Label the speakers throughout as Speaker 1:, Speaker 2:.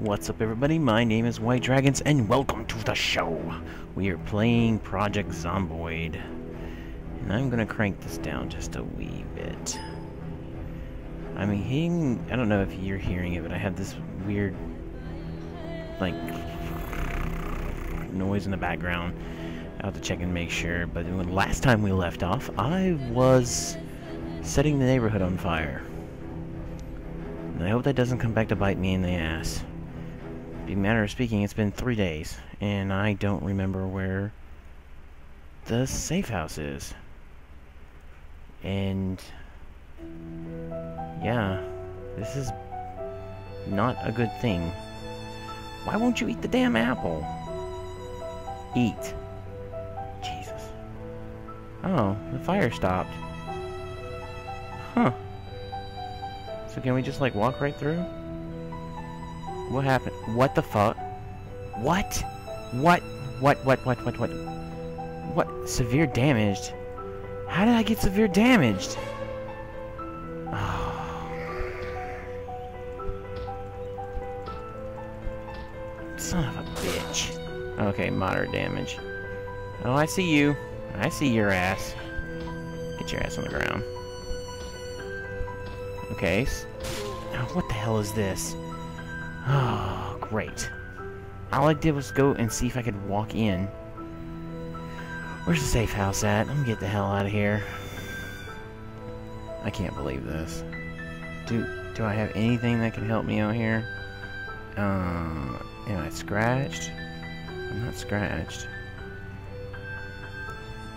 Speaker 1: What's up everybody, my name is White Dragons and welcome to the show! We are playing Project Zomboid. And I'm gonna crank this down just a wee bit. I'm hearing, I don't know if you're hearing it, but I have this weird, like, noise in the background. I'll have to check and make sure, but when last time we left off, I was setting the neighborhood on fire. And I hope that doesn't come back to bite me in the ass a matter of speaking, it's been three days, and I don't remember where the safe house is. And yeah, this is not a good thing. Why won't you eat the damn apple? Eat. Jesus. Oh, the fire stopped. Huh. So can we just like walk right through? What happened? What the fuck? What? What? What? What? What? What? What? What? Severe damaged? How did I get severe damaged? Oh. Son of a bitch. Okay, moderate damage. Oh, I see you. I see your ass. Get your ass on the ground. Okay. Oh, what the hell is this? Oh, great. All I did was go and see if I could walk in. Where's the safe house at? Let me get the hell out of here. I can't believe this. Do do I have anything that can help me out here? Uh, am I scratched? I'm not scratched.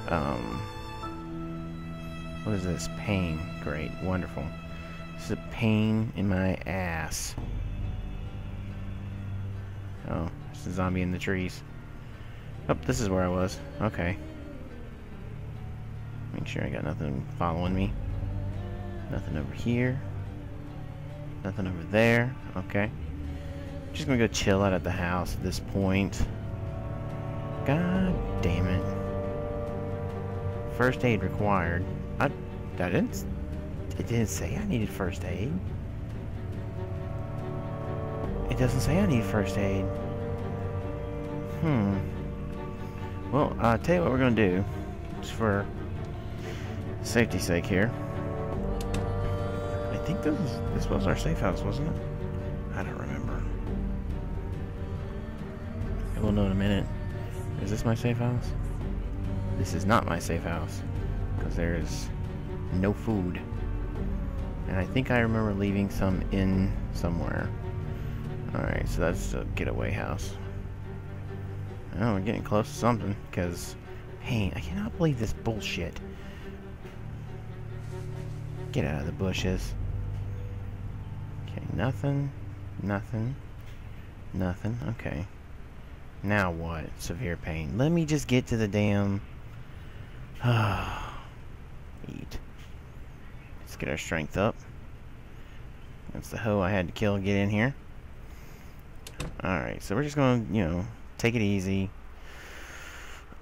Speaker 1: Um, what is this? Pain. Great. Wonderful. This is a pain in my ass. Oh, there's a zombie in the trees. Oh, this is where I was. Okay. Make sure I got nothing following me. Nothing over here. Nothing over there. Okay. Just gonna go chill out at the house at this point. God damn it. First aid required. I, I didn't. It didn't say I needed first aid. It doesn't say I need first aid. Hmm. Well, I'll tell you what we're going to do. Just for safety's sake here. I think this, was, this was our safe house, wasn't it? I don't remember. We'll know in a minute. Is this my safe house? This is not my safe house. Because there's no food. And I think I remember leaving some in somewhere. Alright, so that's a getaway house. Oh, we're getting close to something, because... Hey, I cannot believe this bullshit. Get out of the bushes. Okay, nothing. Nothing. Nothing. Okay. Now what? Severe pain. Let me just get to the damn... Eat. Let's get our strength up. That's the hoe I had to kill to get in here. Alright, so we're just going to, you know, take it easy.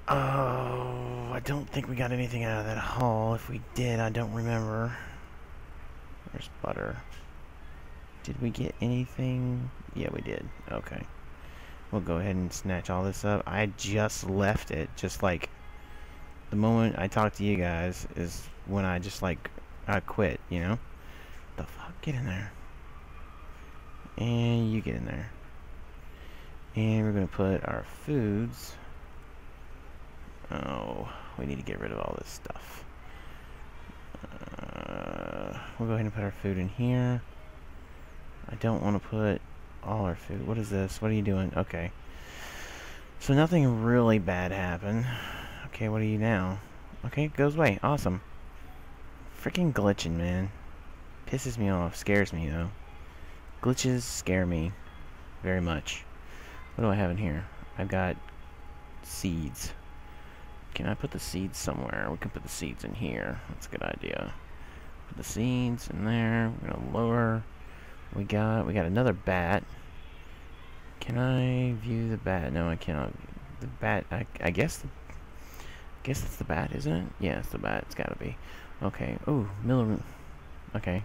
Speaker 1: Oh, I don't think we got anything out of that haul. If we did, I don't remember. There's butter. Did we get anything? Yeah, we did. Okay. We'll go ahead and snatch all this up. I just left it. Just like the moment I talked to you guys is when I just like I quit, you know? The fuck? Get in there. And you get in there. And we're going to put our foods. Oh, we need to get rid of all this stuff. Uh, we'll go ahead and put our food in here. I don't want to put all our food. What is this? What are you doing? Okay. So nothing really bad happened. Okay, what are you now? Okay, goes away. Awesome. Freaking glitching, man. Pisses me off. Scares me, though. Glitches scare me very much. What do I have in here? I've got seeds. Can I put the seeds somewhere? We can put the seeds in here. That's a good idea. Put the seeds in there. We're gonna lower. We got we got another bat. Can I view the bat? No, I cannot. The bat. I, I guess. I guess it's the bat, isn't it? Yeah, it's the bat. It's gotta be. Okay. Oh, Miller. Okay.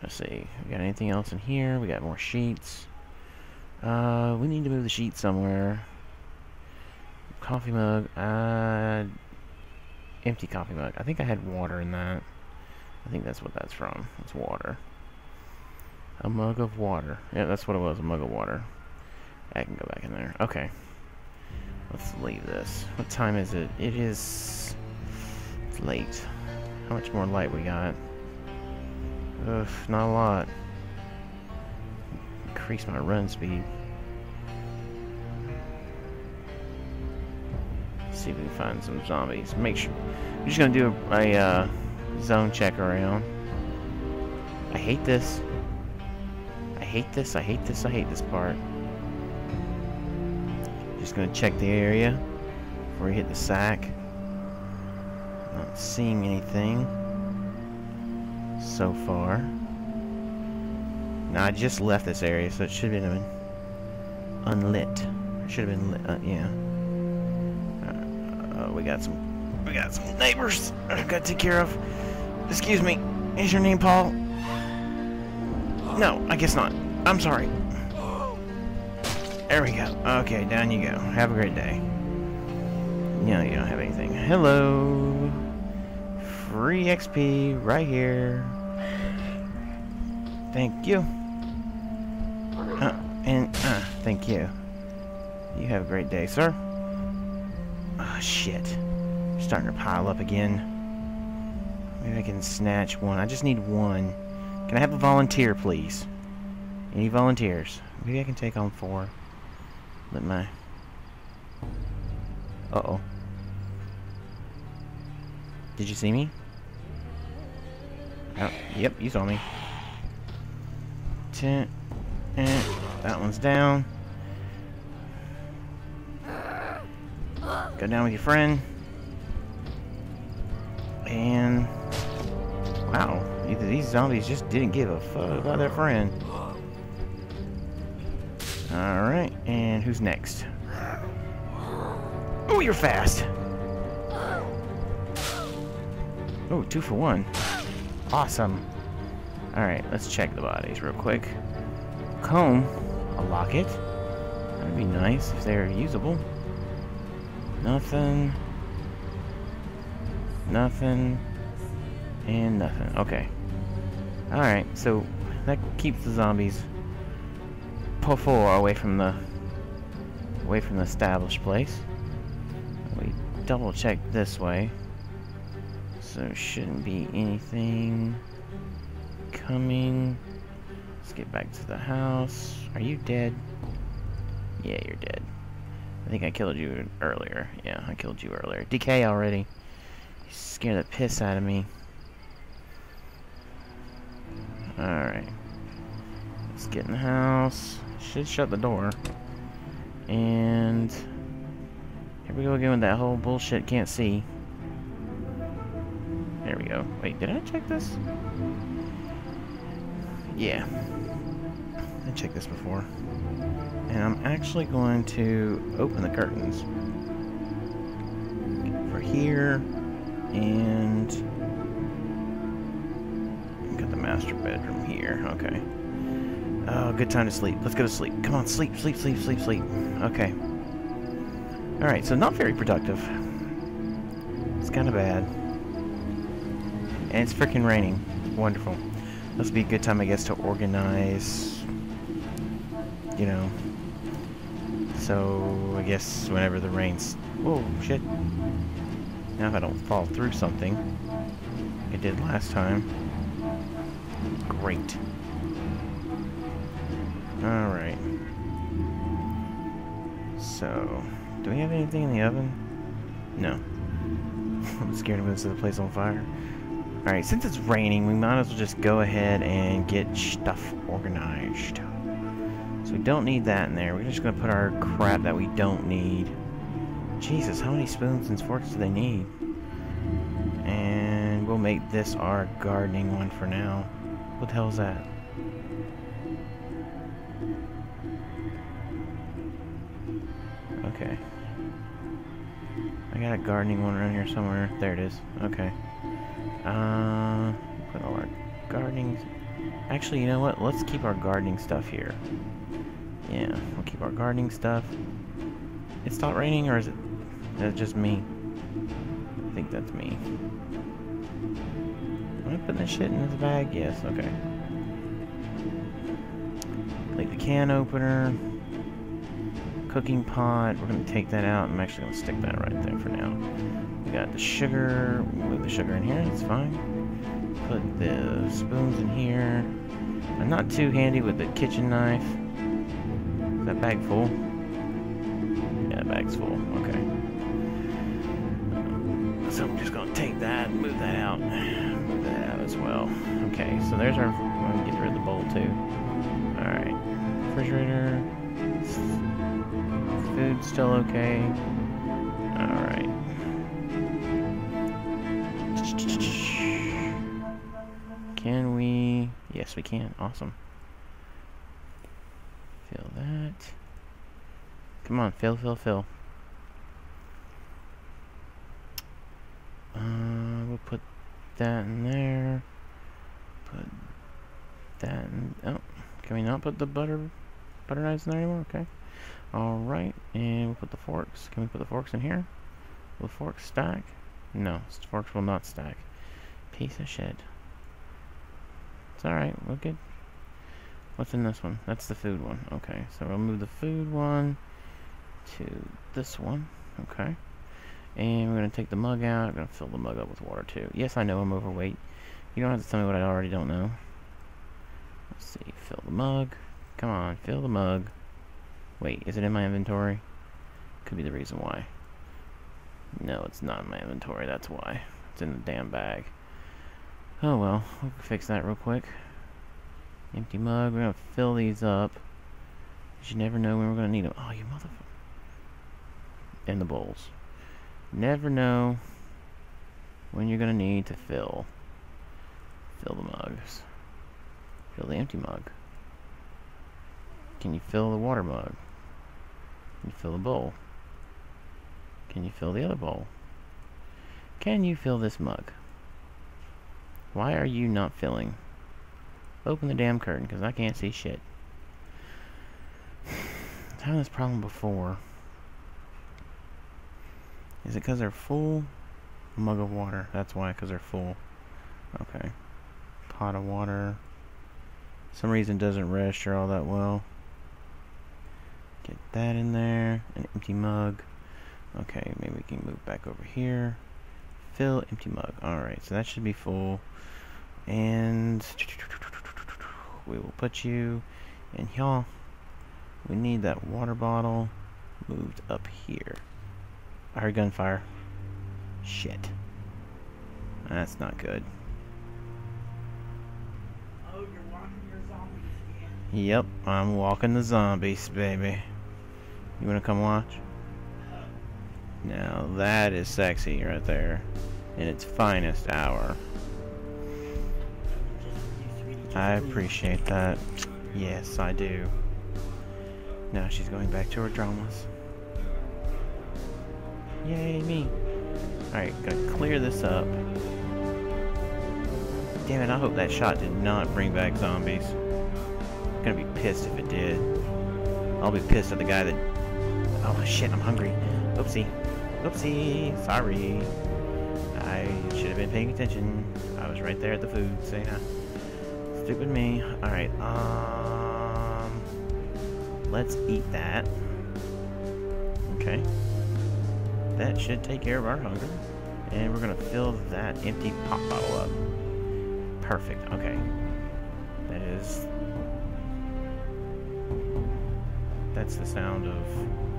Speaker 1: Let's see. We got anything else in here? We got more sheets. Uh, we need to move the sheet somewhere. Coffee mug. Uh, empty coffee mug. I think I had water in that. I think that's what that's from. It's water. A mug of water. Yeah, that's what it was. A mug of water. I can go back in there. Okay. Let's leave this. What time is it? It is... It's late. How much more light we got? Ugh, not a lot. Increase my run speed. see if we can find some zombies. Make sure. I'm just gonna do a, a uh, zone check around. I hate this. I hate this. I hate this. I hate this part. Just gonna check the area before we hit the sack. Not seeing anything so far. Now I just left this area, so it should have been unlit. Should have been lit. Uh, yeah we got some we got some neighbors I've got to take care of. Excuse me. Is your name Paul? No, I guess not. I'm sorry. There we go. Okay, down you go. Have a great day. No, you don't have anything. Hello. Free XP right here. Thank you. Thank you. You have a great day, sir. Oh, shit. starting to pile up again. Maybe I can snatch one. I just need one. Can I have a volunteer, please? Any volunteers? Maybe I can take on four. Let my... Uh-oh. Did you see me? Oh, yep, you saw me. Ten, eh, that one's down. Go down with your friend. And... Wow. Either these zombies just didn't give a fuck about their friend. Alright, and who's next? Oh, you're fast! Oh, two for one. Awesome. Alright, let's check the bodies real quick. Comb. A locket. That'd be nice if they're usable. Nothing. Nothing. And nothing. Okay. Alright, so that keeps the zombies far away from the away from the established place. We double check this way. So shouldn't be anything coming. Get back to the house. Are you dead? Yeah, you're dead. I think I killed you earlier. Yeah, I killed you earlier. Decay already. You scared the piss out of me. Alright. Let's get in the house. Should shut the door. And... Here we go again with that whole bullshit can't see. There we go. Wait, did I check this? Yeah. I checked this before. And I'm actually going to open the curtains for here and got the master bedroom here. Okay. Oh, good time to sleep. Let's go to sleep. Come on, sleep, sleep, sleep, sleep, sleep. Okay. Alright, so not very productive. It's kind of bad. And it's freaking raining. Wonderful. This will be a good time, I guess, to organize, you know, so, I guess whenever the rain's... Whoa, shit. Now if I don't fall through something, I did last time. Great. Alright. So, do we have anything in the oven? No. I'm scared of this the place on fire. Alright, since it's raining, we might as well just go ahead and get stuff organized. So we don't need that in there. We're just going to put our crap that we don't need. Jesus, how many spoons and forks do they need? And we'll make this our gardening one for now. What the hell is that? Okay. I got a gardening one around here somewhere. There it is. Okay. Uh, put all our gardening... Actually, you know what? Let's keep our gardening stuff here. Yeah, we'll keep our gardening stuff. It stopped raining, or is it? That's just me. I think that's me. Am I putting this shit in this bag? Yes. Okay. Like the can opener, cooking pot. We're gonna take that out. I'm actually gonna stick that right there for now. Got the sugar. Move the sugar in here. It's fine. Put the spoons in here. I'm not too handy with the kitchen knife. Is that bag full? Yeah, bag's full. Okay. So I'm just gonna take that, move that out, move that out as well. Okay, so there's our. I'm gonna get rid of the bowl too. All right, refrigerator. Food still okay. All right. Yes, we can. Awesome. Fill that. Come on, fill, fill, fill. Uh, we'll put that in there. Put that in. Oh, can we not put the butter butter knives in there anymore? Okay. All right, and we'll put the forks. Can we put the forks in here? Will forks stack? No, forks will not stack. Piece of shit. It's alright, we're good. What's in this one? That's the food one. Okay, so we'll move the food one to this one. Okay. And we're going to take the mug out. I'm going to fill the mug up with water too. Yes, I know I'm overweight. You don't have to tell me what I already don't know. Let's see. Fill the mug. Come on, fill the mug. Wait, is it in my inventory? Could be the reason why. No, it's not in my inventory. That's why. It's in the damn bag. Oh well, we'll fix that real quick. Empty mug. We're gonna fill these up. You never know when we're gonna need them. Oh, you motherfucker. And the bowls. Never know when you're gonna need to fill. Fill the mugs. Fill the empty mug. Can you fill the water mug? Can you fill the bowl? Can you fill the other bowl? Can you fill this mug? Why are you not filling? Open the damn curtain, because I can't see shit. I've had this problem before. Is it because they're full? Mug of water. That's why, because they're full. Okay. Pot of water. Some reason doesn't register all that well. Get that in there. An empty mug. Okay, maybe we can move back over here. Fill empty mug. Alright, so that should be full. And we will put you in here. We need that water bottle moved up here. I heard gunfire. Shit. That's not good.
Speaker 2: Oh, you're walking your zombies again.
Speaker 1: Yep, I'm walking the zombies, baby. You wanna come watch? Now that is sexy right there. In its finest hour. I appreciate that. Yes, I do. Now she's going back to her dramas. Yay, me. Alright, gonna clear this up. Damn it, I hope that shot did not bring back zombies. gonna be pissed if it did. I'll be pissed at the guy that... Oh shit, I'm hungry. Oopsie. Oopsie. Sorry. I should have been paying attention. I was right there at the food, saying, uh, Stupid me. Alright, um... Let's eat that. Okay. That should take care of our hunger. And we're gonna fill that empty pop bottle up. Perfect, okay. That is... That's the sound of...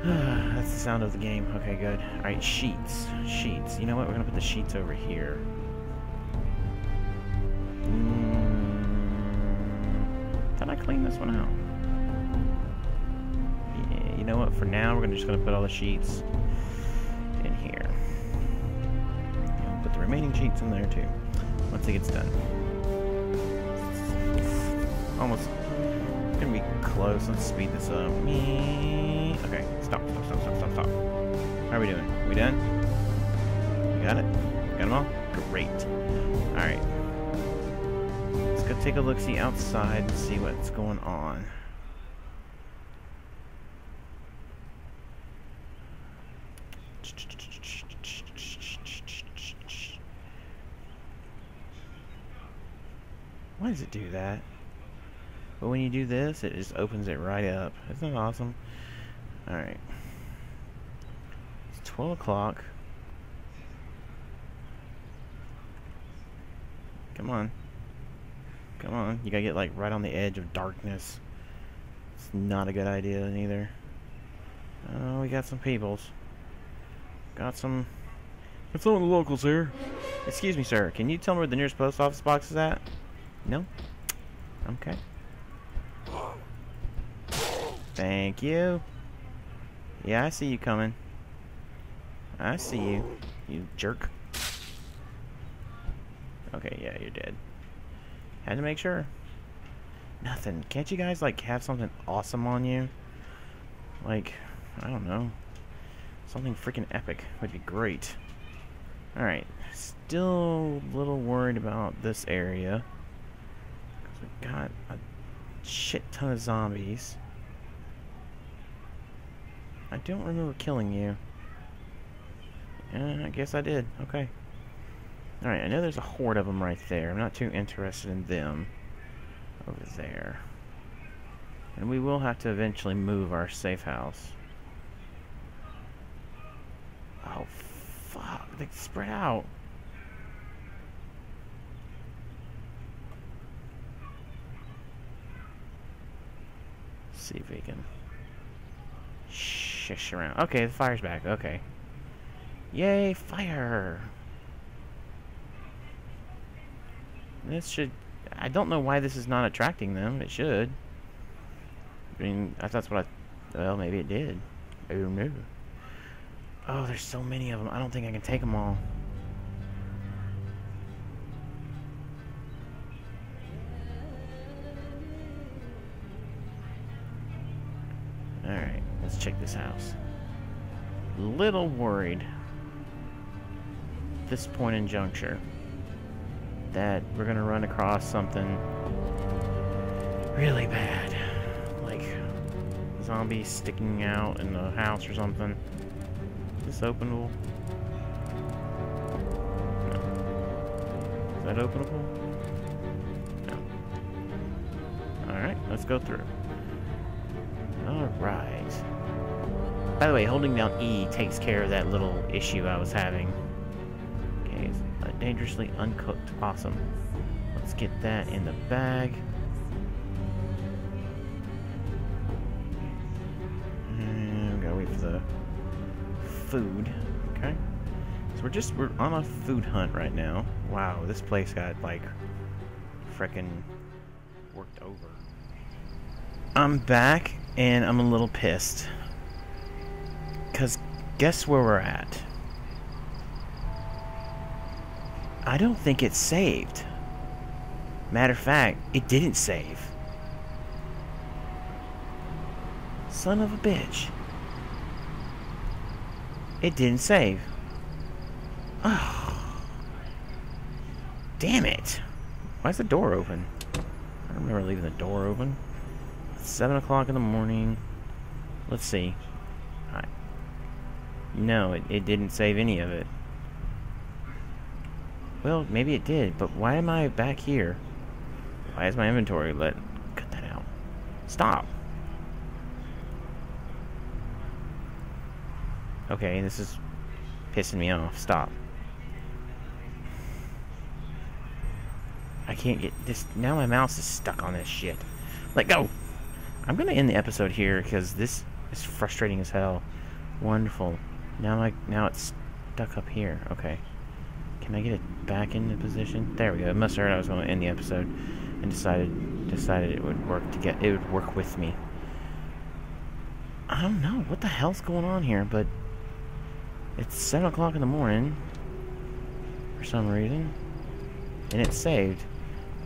Speaker 1: That's the sound of the game. Okay, good. Alright, sheets. Sheets. You know what? We're gonna put the sheets over here. Mm, did I clean this one out? Yeah, you know what? For now, we're gonna just gonna put all the sheets in here. And put the remaining sheets in there too. Once it gets done. Almost gonna be close. Let's speed this up. Me. Okay, stop, stop, stop, stop, stop, stop. How are we doing? We done? We got it? Got them all? Great. Alright. Let's go take a look-see outside and see what's going on. Why does it do that? But when you do this, it just opens it right up. Isn't that awesome? Alright. It's 12 o'clock. Come on. Come on. You gotta get like right on the edge of darkness. It's not a good idea either. Oh, we got some peoples. Got some... Got some of the locals here. Excuse me, sir. Can you tell me where the nearest post office box is at? No? Okay. Thank you. Yeah, I see you coming. I see you, you jerk. Okay, yeah, you're dead. Had to make sure. Nothing. Can't you guys, like, have something awesome on you? Like, I don't know. Something freaking epic would be great. Alright. Still a little worried about this area. Because we got a shit ton of zombies. I don't remember killing you. Yeah, I guess I did. Okay. Alright, I know there's a horde of them right there. I'm not too interested in them over there. And we will have to eventually move our safe house. Oh, fuck. They spread out. see if we can shush around. Okay, the fire's back. Okay. Yay, fire! This should... I don't know why this is not attracting them. It should. I mean, that's what I... Well, maybe it did. I don't know. Oh, there's so many of them. I don't think I can take them all. This house. Little worried this point in juncture that we're gonna run across something really bad. Like zombies sticking out in the house or something. Is this openable? No. Is that openable? No. Alright, let's go through. Alright. By the way, holding down E takes care of that little issue I was having. Okay, dangerously uncooked. Awesome. Let's get that in the bag. And gotta wait for the food. Okay. So we're just we're on a food hunt right now. Wow, this place got like freaking worked over. I'm back and I'm a little pissed. Cause guess where we're at? I don't think it saved. Matter of fact, it didn't save. Son of a bitch. It didn't save. Oh. Damn it. Why is the door open? I remember leaving the door open. It's 7 o'clock in the morning. Let's see. No, it, it didn't save any of it. Well, maybe it did, but why am I back here? Why is my inventory let... Cut that out. Stop! Okay, this is pissing me off. Stop. I can't get this... Now my mouse is stuck on this shit. Let go! I'm gonna end the episode here, because this is frustrating as hell. Wonderful. Now my now it's stuck up here. Okay. Can I get it back into position? There we go. It must have heard I was going to end the episode and decided decided it would work to get it would work with me. I don't know what the hell's going on here, but it's seven o'clock in the morning for some reason, and it saved.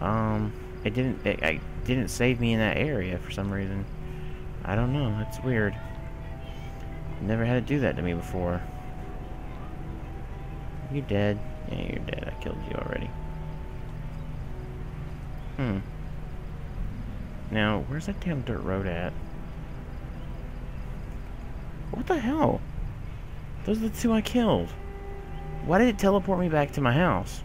Speaker 1: Um, it didn't. It, I didn't save me in that area for some reason. I don't know. That's weird. Never had to do that to me before. You dead? Yeah, you're dead. I killed you already. Hmm. Now, where's that damn dirt road at? What the hell? Those are the two I killed. Why did it teleport me back to my house?